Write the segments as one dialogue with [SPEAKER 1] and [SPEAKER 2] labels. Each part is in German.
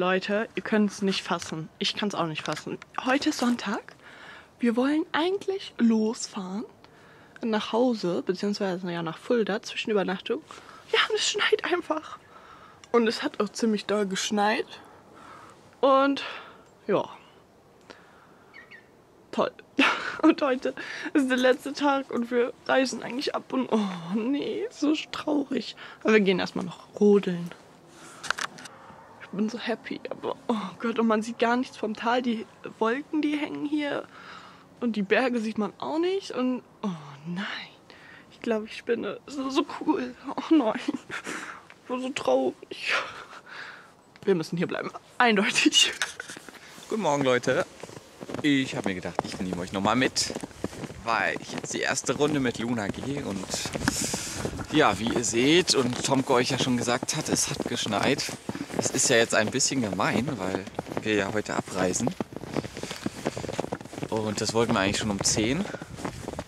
[SPEAKER 1] Leute, ihr könnt es nicht fassen. Ich kann es auch nicht fassen. Heute ist Sonntag. Wir wollen eigentlich losfahren nach Hause, beziehungsweise ja nach Fulda, zwischen Übernachtung. Ja, und es schneit einfach. Und es hat auch ziemlich doll geschneit. Und ja. Toll. Und heute ist der letzte Tag und wir reisen eigentlich ab und oh nee, so traurig. Aber wir gehen erstmal noch rodeln. Ich bin so happy, aber oh Gott, und man sieht gar nichts vom Tal. Die Wolken, die hängen hier und die Berge sieht man auch nicht und oh nein. Ich glaube, ich spinne. So, so cool. Oh nein. So traurig. Wir müssen hier bleiben. Eindeutig.
[SPEAKER 2] Guten Morgen, Leute. Ich habe mir gedacht, ich nehme euch nochmal mit, weil ich jetzt die erste Runde mit Luna gehe. Und ja, wie ihr seht und Tomke euch ja schon gesagt hat, es hat geschneit. Das ist ja jetzt ein bisschen gemein, weil wir ja heute abreisen. Und das wollten wir eigentlich schon um 10.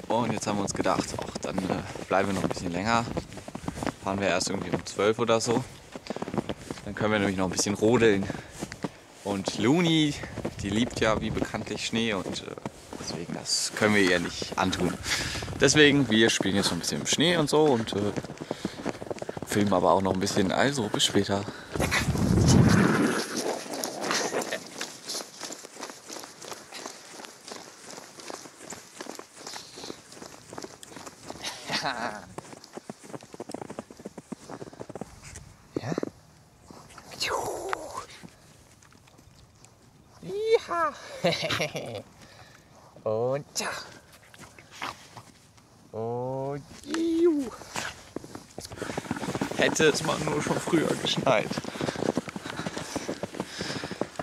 [SPEAKER 2] Und jetzt haben wir uns gedacht, ach, dann äh, bleiben wir noch ein bisschen länger. Fahren wir erst irgendwie um 12 oder so. Dann können wir nämlich noch ein bisschen rodeln. Und Luni, die liebt ja wie bekanntlich Schnee und äh, deswegen, das können wir ihr nicht antun. Deswegen, wir spielen jetzt noch ein bisschen im Schnee und so und äh, filmen aber auch noch ein bisschen. Also, bis später. Ja? Ja. Und ja. Und. Hätte es mal nur schon früher geschneit.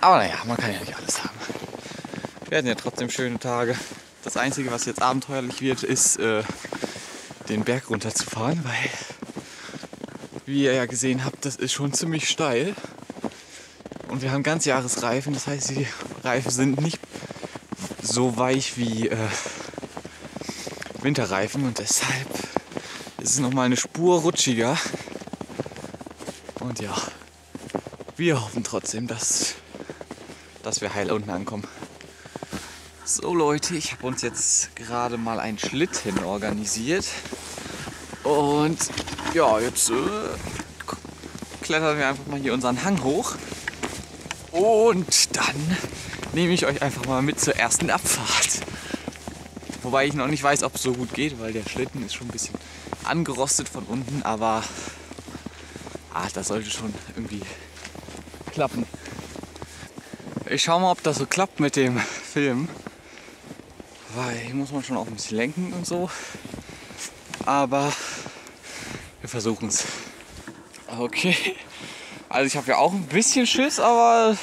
[SPEAKER 2] Aber naja, man kann ja nicht alles haben. Wir hatten ja trotzdem schöne Tage. Das Einzige, was jetzt abenteuerlich wird, ist äh, den Berg runterzufahren, weil, wie ihr ja gesehen habt, das ist schon ziemlich steil. Und wir haben Ganzjahresreifen, das heißt, die Reifen sind nicht so weich wie äh, Winterreifen und deshalb ist es nochmal eine Spur rutschiger. Und ja, wir hoffen trotzdem, dass, dass wir heil unten ankommen. So Leute, ich habe uns jetzt gerade mal ein Schlitten organisiert. Und ja, jetzt äh, klettern wir einfach mal hier unseren Hang hoch. Und dann nehme ich euch einfach mal mit zur ersten Abfahrt. Wobei ich noch nicht weiß, ob es so gut geht, weil der Schlitten ist schon ein bisschen angerostet von unten, aber ah, das sollte schon irgendwie klappen. Ich schaue mal, ob das so klappt mit dem Film. Weil hier muss man schon auch ein bisschen lenken und so. Aber wir versuchen es. Okay. Also ich habe ja auch ein bisschen Schiss, aber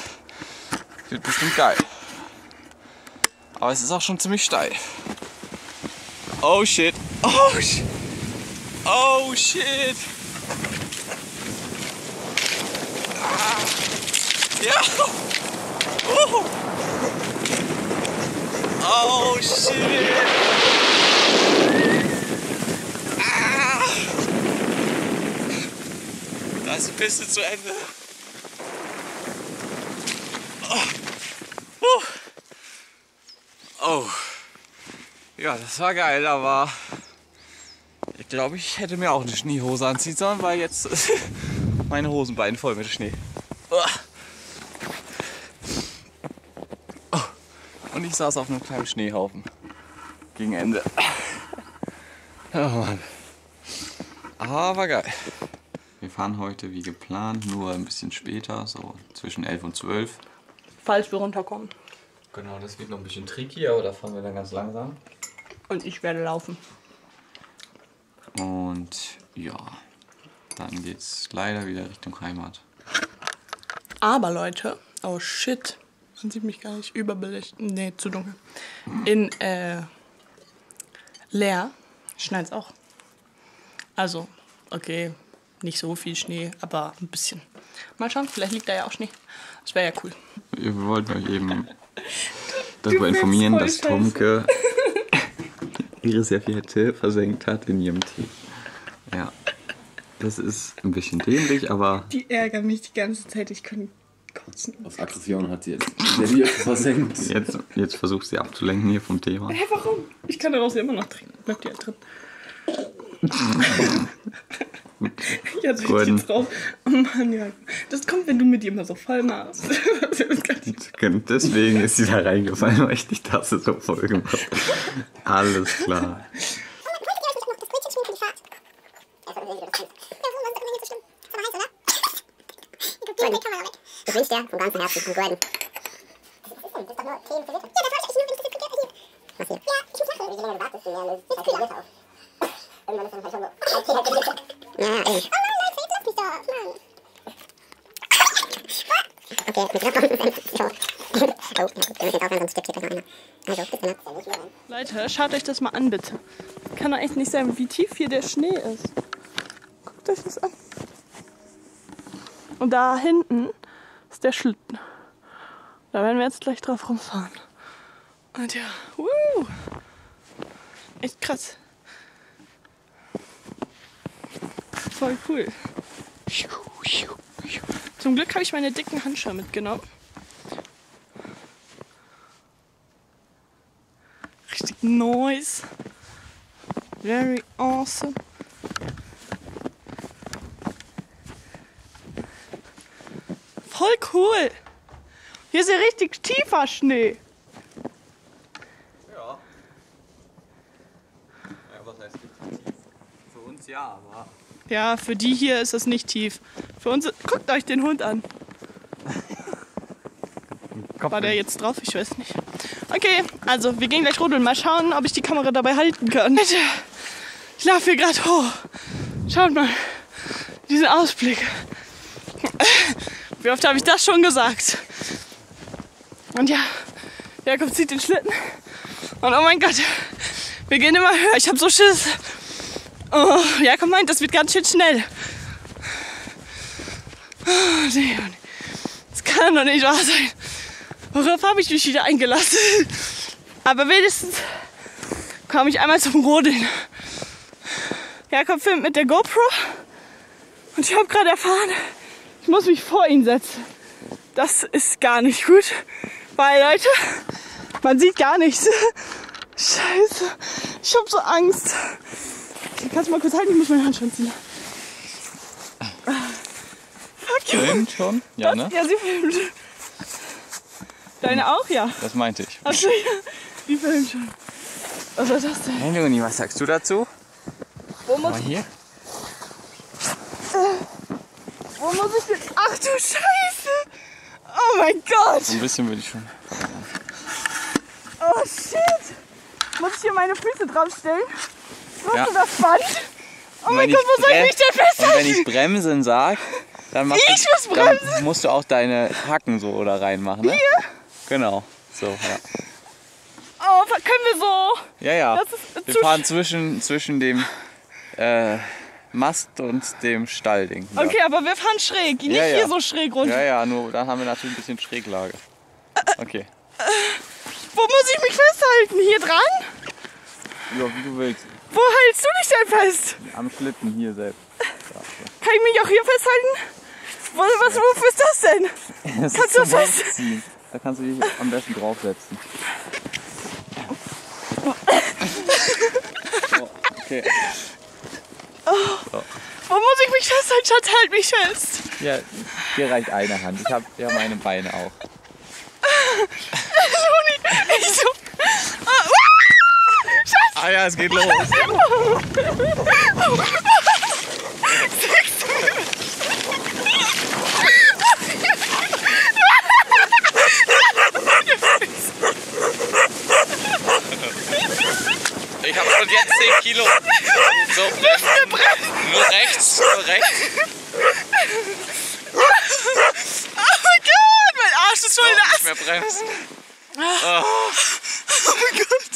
[SPEAKER 2] wird bestimmt geil. Aber es ist auch schon ziemlich steil. Oh shit. Oh shit. Oh shit. Ah. Ja. Oh. oh shit. Ah. Da ist die Piste zu Ende. Oh. oh. Ja, das war geil, aber ich glaube, ich hätte mir auch eine Schneehose anziehen sollen, weil jetzt meine Hosenbeine voll mit Schnee. Oh. Ich saß auf einem kleinen Schneehaufen. Gegen Ende. Oh Mann. Aber geil. Wir fahren heute wie geplant, nur ein bisschen später, so zwischen 11 und 12.
[SPEAKER 1] Falls wir runterkommen.
[SPEAKER 2] Genau, das wird noch ein bisschen tricky, aber da fahren wir dann ganz langsam.
[SPEAKER 1] Und ich werde laufen.
[SPEAKER 2] Und ja, dann geht's leider wieder Richtung Heimat.
[SPEAKER 1] Aber Leute, oh shit. Man sieht mich gar nicht überbelichtet. Nee, zu dunkel. In äh, Leer schneit's auch. Also, okay, nicht so viel Schnee, aber ein bisschen. Mal schauen, vielleicht liegt da ja auch Schnee. Das wäre ja cool.
[SPEAKER 2] Wir wollten euch eben darüber informieren, dass Tomke ihre Serviette versenkt hat in ihrem Tee. Ja. Das ist ein bisschen dämlich, aber
[SPEAKER 1] Die ärgern mich die ganze Zeit. Ich kann.
[SPEAKER 3] Aus Aggression hat sie jetzt der Bier versenkt.
[SPEAKER 2] Jetzt, jetzt versuchst du sie abzulenken hier vom Thema.
[SPEAKER 1] Hä, warum? Ich kann daraus ja immer noch trinken. Bleibt die halt drin. Jetzt bin ich jetzt raus. Oh Mann, ja. Das kommt, wenn du mit dir immer so voll machst. Nicht-
[SPEAKER 2] Deswegen ist sie da reingefallen, weil ich die Tasse so voll gemacht habe. Alles klar.
[SPEAKER 4] Das wünscht dir vom ganzen Herzen, Gordon. Das ist doch nur 10 für. Ja, das wollte ich nur, wenn das diskutiert hier. Was hier? Ja, ich muss machen. Je länger du wartest, je mehr löst sich halt der Liter auf. Irgendwann ist dann halt schon so. Okay, halt Liter. Ja, ja, eben. Oh nein, Leute, jetzt lass mich doch. Mann. Okay, mit dieser kommt es so. Oh, ja gut, wir müssen jetzt aufhören, sonst stirbt hier gleich noch einer. Also, bis dann. Ja, nicht hier rein.
[SPEAKER 1] Leute, schaut euch das mal an, bitte. Kann doch echt nicht sein, wie tief hier der Schnee ist. Guckt euch das an. Und da hinten ist der Schlitten. Da werden wir jetzt gleich drauf rumfahren. Und ja, wuh. Echt krass. Voll cool. Zum Glück habe ich meine dicken Handschuhe mitgenommen. Richtig nice. Very awesome. Voll cool. Hier ist ja richtig tiefer Schnee.
[SPEAKER 2] Ja. Ja, was heißt tief? Für uns ja, aber.
[SPEAKER 1] Ja, für die hier ist es nicht tief. Für uns, guckt euch den Hund an. War der jetzt drauf? Ich weiß nicht. Okay, also wir gehen gleich rodeln. Mal schauen, ob ich die Kamera dabei halten kann. Leute, ich laufe hier gerade hoch. Schaut mal, diesen Ausblick. Wie oft habe ich das schon gesagt? Und ja, Jakob zieht den Schlitten. Und oh mein Gott, wir gehen immer höher. Ich habe so Schiss. Oh, Jakob meint, das wird ganz schön schnell. Oh, nee. Das kann doch nicht wahr sein. Worauf habe ich mich wieder eingelassen? Aber wenigstens komme ich einmal zum Rodeln. Jakob filmt mit der GoPro. Und ich habe gerade erfahren, ich muss mich vor ihn setzen. Das ist gar nicht gut. Weil, Leute, man sieht gar nichts. Scheiße. Ich habe so Angst. Kannst du mal kurz halten? Ich muss meine Hand schon ziehen. Fuck.
[SPEAKER 2] Filmt schon? Ja, ne?
[SPEAKER 1] Ja, sie filmt. Deine auch, ja.
[SPEAKER 2] Das meinte ich.
[SPEAKER 1] Achso, ja. Die filmt schon. Was war das denn?
[SPEAKER 2] Hey Leonie, was sagst du dazu?
[SPEAKER 1] Wo muss,
[SPEAKER 2] Mal hier.
[SPEAKER 1] Wo muss ich denn? Ach du Scheiße! Oh mein Gott!
[SPEAKER 2] So ein bisschen würde ich schon.
[SPEAKER 1] Oh shit! Muss ich hier meine Füße draufstellen? Machst
[SPEAKER 2] Ja.
[SPEAKER 1] du das Band? Oh mein Gott, wo soll ich mich denn
[SPEAKER 2] Und wenn
[SPEAKER 1] festhalten?
[SPEAKER 2] ich bremsen sag, dann, machst
[SPEAKER 1] Ich
[SPEAKER 2] du,
[SPEAKER 1] muss bremsen?
[SPEAKER 2] dann musst du auch deine Hacken so da reinmachen, ne? Hier? Genau. So, ja.
[SPEAKER 1] Oh, können wir so?
[SPEAKER 2] Ja, ja.
[SPEAKER 1] Das ist
[SPEAKER 2] Wir fahren zwischen, zwischen dem äh, Mast und dem Stallding. Ja.
[SPEAKER 1] Okay, aber wir fahren schräg, nicht
[SPEAKER 2] Ja, ja.
[SPEAKER 1] hier so schräg runter.
[SPEAKER 2] Ja, ja, nur dann haben wir natürlich ein bisschen Schräglage. Okay.
[SPEAKER 1] Wo muss ich mich festhalten? Hier dran?
[SPEAKER 2] Ja, wie du willst.
[SPEAKER 1] Wo hältst du dich denn fest?
[SPEAKER 2] Am Schlitten hier selbst.
[SPEAKER 1] Kann ich mich auch hier festhalten? Was, wofür ist das denn?
[SPEAKER 2] Das
[SPEAKER 1] Kannst du
[SPEAKER 2] zum
[SPEAKER 1] fest-
[SPEAKER 2] Hochziehen. Da kannst du dich am besten draufsetzen. So, okay.
[SPEAKER 1] Wo muss ich mich festhalten? Schatz, halt mich fest.
[SPEAKER 2] Ja, hier reicht eine Hand. Ich habe ja meine Beine auch.
[SPEAKER 1] Luni, ich so. Ah, Schatz,
[SPEAKER 2] Ah ja, es geht los. Ich habe schon jetzt 10 Kilo. So, nur rechts, nur rechts.
[SPEAKER 1] oh mein Gott, mein Arsch ist voll
[SPEAKER 2] Nicht
[SPEAKER 1] nass.
[SPEAKER 2] mehr bremsen.
[SPEAKER 1] Oh mein Gott.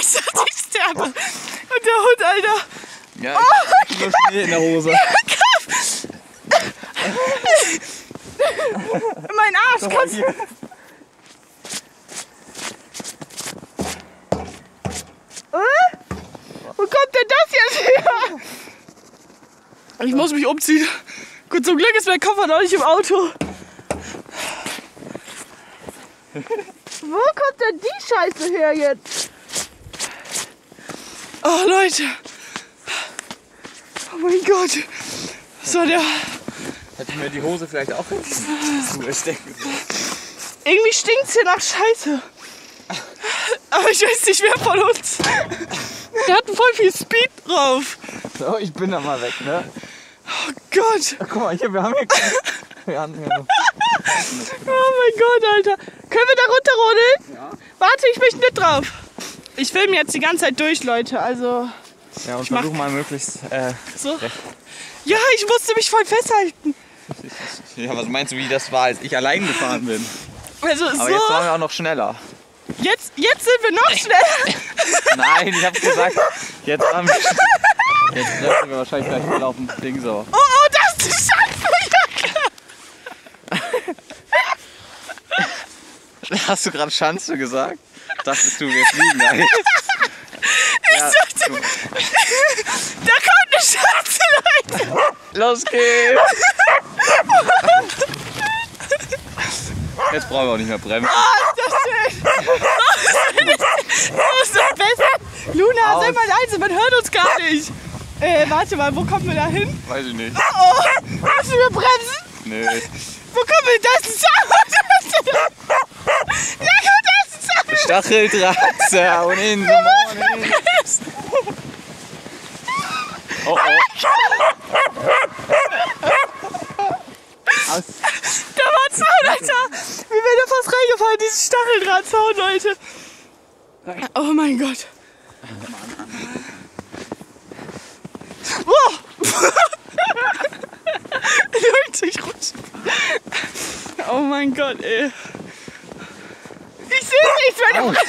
[SPEAKER 1] Ich dachte, ich sterbe. Und der Hund, Alter.
[SPEAKER 2] Ja, ich Kilo Schnee in der Hose.
[SPEAKER 1] Mein Arsch. Kannst,
[SPEAKER 2] Hier.
[SPEAKER 1] wo kommt denn das jetzt her? Ich muss mich umziehen. Gut, zum Glück ist mein Koffer noch nicht im Auto. Wo kommt denn die Scheiße her jetzt? Oh, Leute. Oh mein Gott. So, der.
[SPEAKER 2] Hätten wir die Hose vielleicht auch stecken
[SPEAKER 1] Irgendwie stinkt's hier nach Scheiße. Aber ich weiß nicht, wer von uns. Der hat voll viel Speed drauf.
[SPEAKER 2] So, ich bin da mal weg, ne?
[SPEAKER 1] Oh Gott.
[SPEAKER 2] Guck mal, hier, wir haben hier. Wir haben hier noch.
[SPEAKER 1] Oh mein Gott, Alter. Können wir da runterrodeln? Ja. Warte, ich möchte nicht drauf. Ich filme jetzt die ganze Zeit durch, Leute. Also,
[SPEAKER 2] Ja, und
[SPEAKER 1] mach-
[SPEAKER 2] versuch mal möglichst. Äh,
[SPEAKER 1] so. Ja, ich musste mich voll festhalten.
[SPEAKER 2] ja, was meinst du, wie das war, als ich allein gefahren bin?
[SPEAKER 1] Also,
[SPEAKER 2] Aber
[SPEAKER 1] so.
[SPEAKER 2] jetzt waren wir auch noch schneller.
[SPEAKER 1] Jetzt, jetzt sind wir noch schneller.
[SPEAKER 2] Nein, ich hab gesagt, jetzt haben wir. Jetzt bremsen wir wahrscheinlich gleich mal auf dem Ding so.
[SPEAKER 1] Oh, oh, das ist die Schandfeuerjacke.
[SPEAKER 2] Hast du gerade Schanze gesagt? Dachtest du, wir fliegen da jetzt? Ja,
[SPEAKER 1] dachte-
[SPEAKER 2] du-
[SPEAKER 1] Da kommt eine Schatze, Leute.
[SPEAKER 2] los geht's! Jetzt brauchen wir auch nicht mehr bremsen.
[SPEAKER 1] Oh, ist das schön. So ist das besser. Luna, sei
[SPEAKER 2] Aus.
[SPEAKER 1] mal leise, man hört uns gar nicht. Äh, warte mal, wo kommen wir da hin?
[SPEAKER 2] Weiß ich nicht.
[SPEAKER 1] Oh, müssen wir bremsen?
[SPEAKER 2] Nö.
[SPEAKER 1] Wo kommen wir? Da ist ein Zaun. Ja, gut, da ist ein Zaun.
[SPEAKER 2] Stacheldrahtzaun und in the morning. Oh oh. Aus.
[SPEAKER 1] Da war ein Zaun, Alter. Wir wären da fast reingefallen, dieses Stacheldrahtzaun, Leute. Oh mein Gott. Wow. Leute, ich rutsche. Oh mein Gott, ey. Nichts, meine Brille.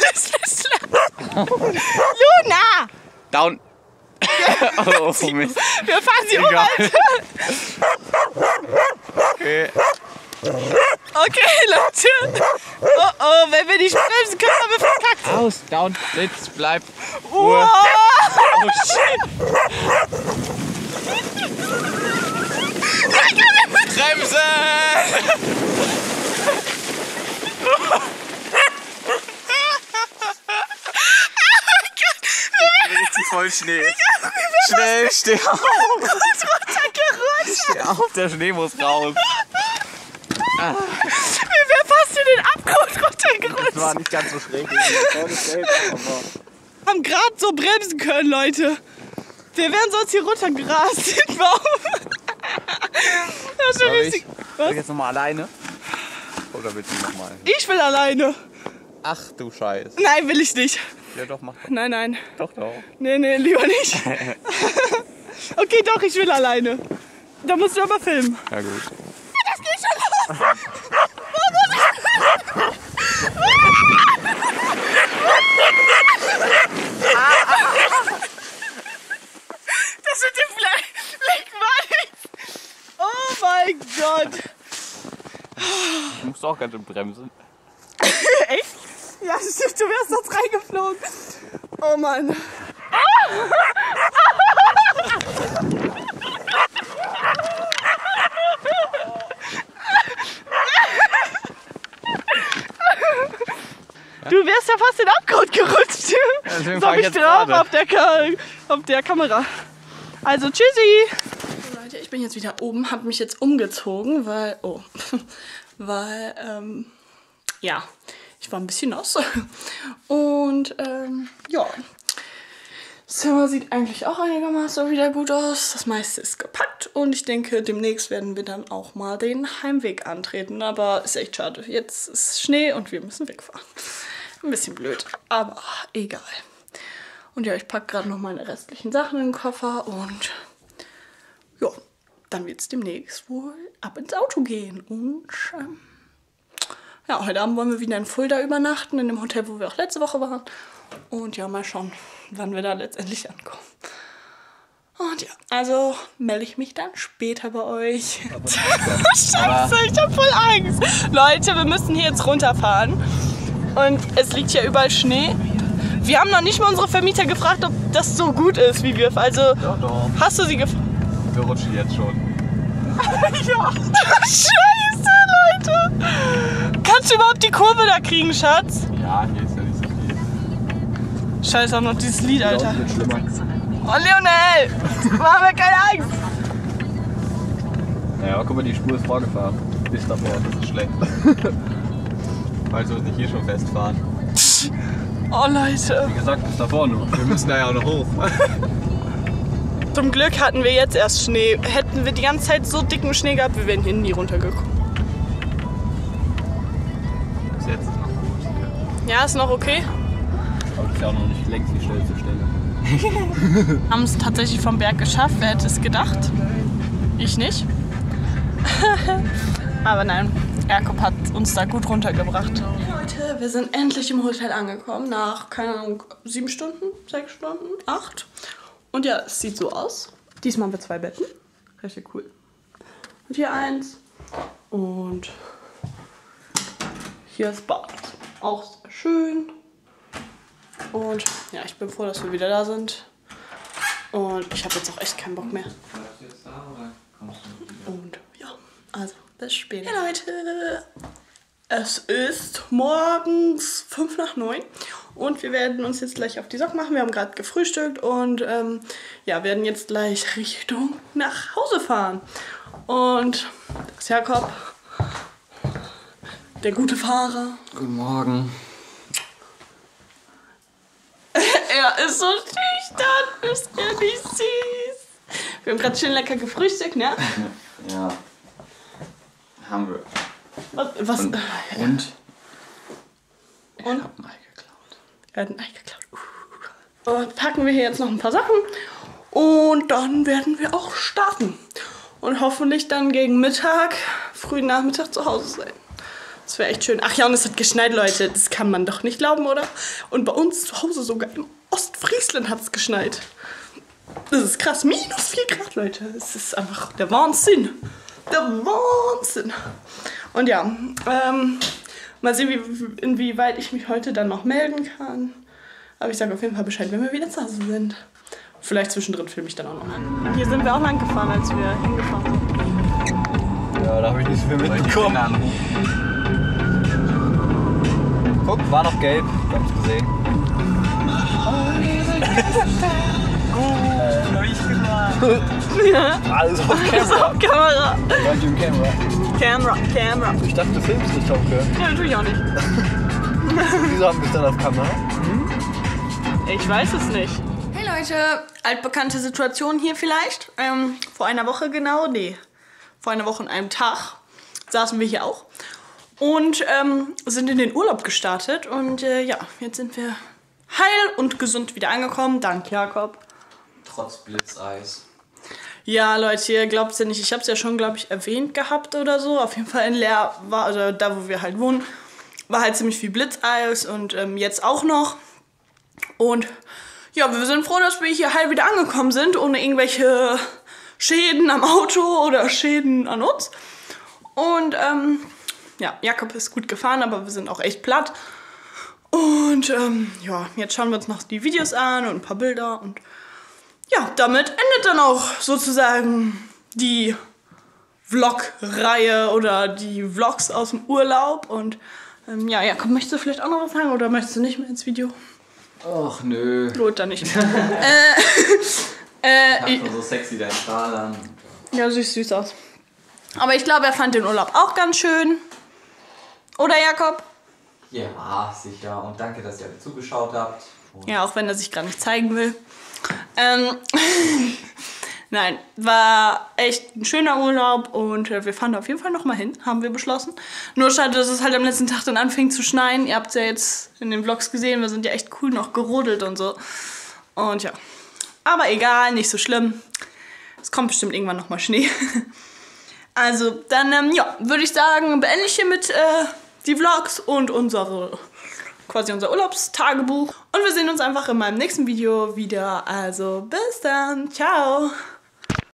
[SPEAKER 1] Luna!
[SPEAKER 2] Down. oh Mist.
[SPEAKER 1] Wir fahren sie um,
[SPEAKER 2] Egal.
[SPEAKER 1] Alter.
[SPEAKER 2] Okay.
[SPEAKER 1] Okay, Leute. Oh oh, wenn wir nicht bremsen können, haben wir verkackt.
[SPEAKER 2] Aus. Down. Sitz. Bleib.
[SPEAKER 1] Wow.
[SPEAKER 2] Oh shit. Bremse! Ich bin richtig voll Schnee. Schnell, steh auf.
[SPEAKER 1] Runtergerutscht.
[SPEAKER 2] Steh auf, der Schnee muss raus.
[SPEAKER 1] Wir wären fast in den Abgrund runtergerutscht.
[SPEAKER 2] Das war nicht ganz so schräg, mir.
[SPEAKER 1] Haben gerade so bremsen können, Leute. Wir wären sonst hier runtergerast. Den Baum. Das ist schon richtig.
[SPEAKER 2] Soll ich jetzt nochmal alleine? Oder willst du nochmal?
[SPEAKER 1] Ich will alleine.
[SPEAKER 2] Ach du Scheiß.
[SPEAKER 1] Nein, will ich nicht.
[SPEAKER 2] Ja doch, mach doch.
[SPEAKER 1] Nein, nein.
[SPEAKER 2] Doch, doch.
[SPEAKER 1] Nee, nee, lieber nicht. Okay, doch, ich will alleine. Da musst du aber filmen.
[SPEAKER 2] Ja gut.
[SPEAKER 1] Das geht schon los. Das mit dem Fleck, weiß. Oh mein Gott.
[SPEAKER 2] Du musst auch ganz schön bremsen.
[SPEAKER 1] Echt? Ja, stimmt, du wärst sonst reingeflogen. Oh Mann. Du wärst ja fast in den Abgrund gerutscht.
[SPEAKER 2] deswegen
[SPEAKER 1] so
[SPEAKER 2] fahr
[SPEAKER 1] hab
[SPEAKER 2] ich
[SPEAKER 1] ich
[SPEAKER 2] jetzt
[SPEAKER 1] drauf
[SPEAKER 2] gerade.
[SPEAKER 1] auf der, Ka auf der Kamera. Also tschüssi. Leute, ich bin jetzt wieder oben, habe mich jetzt umgezogen, weil, oh, weil, ähm, ja, ich war ein bisschen nass. Und, ähm, ja. Das Zimmer sieht eigentlich auch einigermaßen wieder gut aus. Das meiste ist gepackt und ich denke, demnächst werden wir dann auch mal den Heimweg antreten. Aber ist echt schade. Jetzt ist Schnee und wir müssen wegfahren. Ein bisschen blöd, aber egal. Und ja, ich packe gerade noch meine restlichen Sachen in den Koffer und ja, dann wird es demnächst wohl ab ins Auto gehen. Und ähm, ja, heute Abend wollen wir wieder in Fulda übernachten, in dem Hotel, wo wir auch letzte Woche waren. Und ja, mal schauen, wann wir da letztendlich ankommen. Und ja, also melde ich mich dann später bei euch. Scheiße, ich hab voll Angst. Leute, wir müssen hier jetzt runterfahren. Und es liegt hier überall Schnee. Wir haben noch nicht mal unsere Vermieter gefragt, ob das so gut ist, wie wir. Also,
[SPEAKER 2] Doch, doch.
[SPEAKER 1] hast du sie gefragt?
[SPEAKER 2] Wir rutschen jetzt schon.
[SPEAKER 1] Ja. Scheiße, Leute. Kannst du überhaupt die Kurve da kriegen, Schatz?
[SPEAKER 2] Ja, hier ist ja nicht so viel.
[SPEAKER 1] Scheiße, auch noch dieses Lied, Alter. Oh, Lionel! Mach mir keine Angst!
[SPEAKER 3] Naja, guck mal, die Spur ist vorgefahren. Bis davor.
[SPEAKER 2] Das ist schlecht. Falls wir uns nicht hier schon festfahren.
[SPEAKER 1] Oh, Leute.
[SPEAKER 3] Wie gesagt, bis davor nur.
[SPEAKER 2] Wir müssen da ja auch noch hoch.
[SPEAKER 1] Zum Glück hatten wir jetzt erst Schnee. Hätten wir die ganze Zeit so dicken Schnee gehabt, wir wären hier nie runtergekommen. Ja, ist noch okay.
[SPEAKER 3] Aber das ist ja auch noch nicht längst die schnellste Stelle.
[SPEAKER 1] Haben es tatsächlich vom Berg geschafft. Wer hätte es gedacht? Ich nicht. Aber nein, Jakob hat uns da gut runtergebracht. Leute, wir sind endlich im Hotel angekommen. Nach, keine Ahnung, sieben Stunden, sechs Stunden, acht. Und ja, es sieht so aus. Diesmal haben wir zwei Betten. Richtig cool. Und hier eins. Und hier ist Bad. Auch sehr schön. Und ja, ich bin froh, dass wir wieder da sind. Und ich habe jetzt auch echt keinen Bock mehr. Und ja, also bis später. Ja, Leute, es ist morgens 5 nach 9 und wir werden uns jetzt gleich auf die Socken machen. Wir haben gerade gefrühstückt und ähm, ja, werden jetzt gleich Richtung nach Hause fahren. Und das ist Jakob, der gute Fahrer.
[SPEAKER 2] Guten Morgen.
[SPEAKER 1] Er ist so schüchtern, ist er nicht süß. Wir haben gerade schön lecker gefrühstückt, ne?
[SPEAKER 2] Ja. Haben wir.
[SPEAKER 1] Was? was
[SPEAKER 2] Und?
[SPEAKER 1] Und?
[SPEAKER 2] Hab ein Ei geklaut.
[SPEAKER 1] Er hat ein Ei geklaut. Uh. Und packen wir hier jetzt noch ein paar Sachen. Und dann werden wir auch starten. Und hoffentlich dann gegen Mittag, frühen Nachmittag zu Hause sein. Das wäre echt schön. Ach ja, und es hat geschneit, Leute. Das kann man doch nicht glauben, oder? Und bei uns zu Hause sogar im Ostfriesland hat es geschneit. Das ist krass. Minus 4 Grad, Leute. Es ist einfach der Wahnsinn. Der Wahnsinn. Und ja, ähm, mal sehen, wie, inwieweit ich mich heute dann noch melden kann. Aber ich sage auf jeden Fall Bescheid, wenn wir wieder zu Hause sind. Vielleicht zwischendrin filme ich dann auch noch an. Hier sind wir auch lang gefahren, als wir hingefahren sind.
[SPEAKER 3] Ja, da habe ich nicht so viel mitbekommen. Guck, war noch gelb. Wir haben es gesehen.
[SPEAKER 1] Ja,
[SPEAKER 3] Alles auf Camera.
[SPEAKER 1] auf Kamera.
[SPEAKER 3] Camera.
[SPEAKER 1] Camera, Camera.
[SPEAKER 3] Ich dachte, du filmst nicht, Tomke.
[SPEAKER 1] Ja, natürlich auch nicht.
[SPEAKER 3] Wieso haben wir es dann auf Kamera?
[SPEAKER 1] Ich weiß es nicht. Hey Leute, altbekannte Situation hier vielleicht. Ähm, vor einer Woche genau, nee, vor einer Woche und einem Tag saßen wir hier auch und ähm, sind in den Urlaub gestartet. Und äh, ja, jetzt sind wir heil und gesund wieder angekommen. Dank Jakob.
[SPEAKER 2] Trotz Blitzeis.
[SPEAKER 1] Ja, Leute, ihr glaubt's ja nicht. Ich habe es ja schon, glaube ich, erwähnt gehabt oder so. Auf jeden Fall in Leer war, oder da, wo wir halt wohnen, war halt ziemlich viel Blitzeis und ähm, jetzt auch noch. Und ja, wir sind froh, dass wir hier heil wieder angekommen sind, ohne irgendwelche Schäden am Auto oder Schäden an uns. Und ähm, ja, Jakob ist gut gefahren, aber wir sind auch echt platt. Und ähm, ja, jetzt schauen wir uns noch die Videos an und ein paar Bilder und ja, damit endet dann auch sozusagen die Vlog-Reihe oder die Vlogs aus dem Urlaub. Und ähm, ja, Jakob, möchtest du vielleicht auch noch was sagen oder möchtest du nicht mehr ins Video?
[SPEAKER 2] Och nö.
[SPEAKER 1] Lohnt da nicht. äh, äh,
[SPEAKER 2] so sexy dein Strahl an.
[SPEAKER 1] ja, sieht süß aus. Aber ich glaube, er fand den Urlaub auch ganz schön. Oder Jakob?
[SPEAKER 2] Ja, sicher. Und danke, dass ihr alle zugeschaut habt. Und
[SPEAKER 1] Ja, auch wenn er sich gerade nicht zeigen will. Ähm, Nein, war echt ein schöner Urlaub und äh, wir fahren da auf jeden Fall nochmal hin, haben wir beschlossen. Nur schade, dass es halt am letzten Tag dann anfing zu schneien. Ihr habt es ja jetzt in den Vlogs gesehen, wir sind ja echt cool noch gerodelt und so. Und ja, aber egal, nicht so schlimm. Es kommt bestimmt irgendwann nochmal Schnee. Also, dann, ähm, ja, würde ich sagen, beende ich hiermit äh, die Vlogs und unsere, quasi unser Urlaubstagebuch. Und wir sehen uns einfach in meinem nächsten Video wieder. Also, bis dann. Ciao.